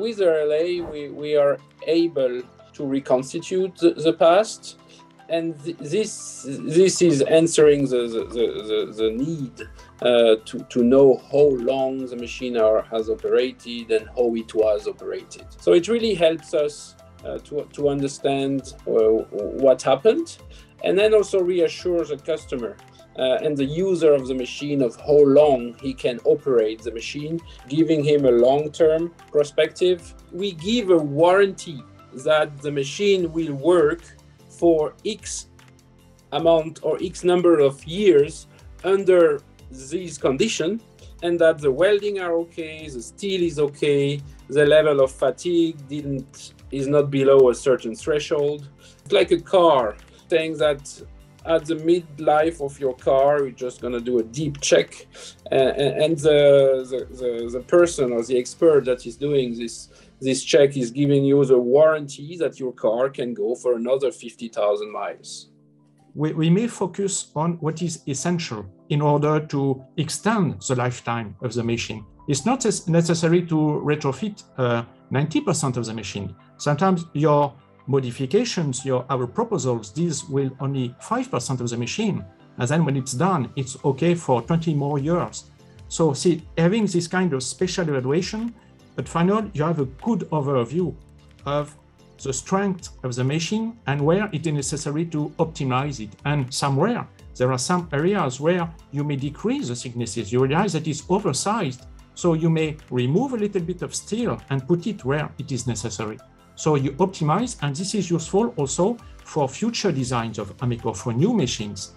with RLA, we, we are able to reconstitute the, the past. And th- this this is answering the, the, the, the need uh, to, to know how long the machine are, has operated and how it was operated. So it really helps us uh, to, to understand uh, what happened and then also reassure the customer uh, and the user of the machine of how long he can operate the machine, giving him a long term perspective. We give a warranty that the machine will work for X amount or X number of years under these conditions, and that the welding are okay, the steel is okay, the level of fatigue didn't is not below a certain threshold. It's like a car saying that at the midlife of your car you're just going to do a deep check uh, and the, the, the, the, person or the expert that is doing this this check is giving you the warranty that your car can go for another 50000 miles we, we may focus on what is essential in order to extend the lifetime of the machine it's not necessary to retrofit uh, 90% of the machine sometimes your modifications, your our proposals, these will only 5% of the machine. And then when it's done, it's okay for 20 more years. So see, having this kind of special evaluation, but finally you have a good overview of the strength of the machine and where it is necessary to optimize it. And somewhere there are some areas where you may decrease the thicknesses. You realize that it's oversized. So you may remove a little bit of steel and put it where it is necessary. So you optimize, and this is useful also for future designs of AMECO for new machines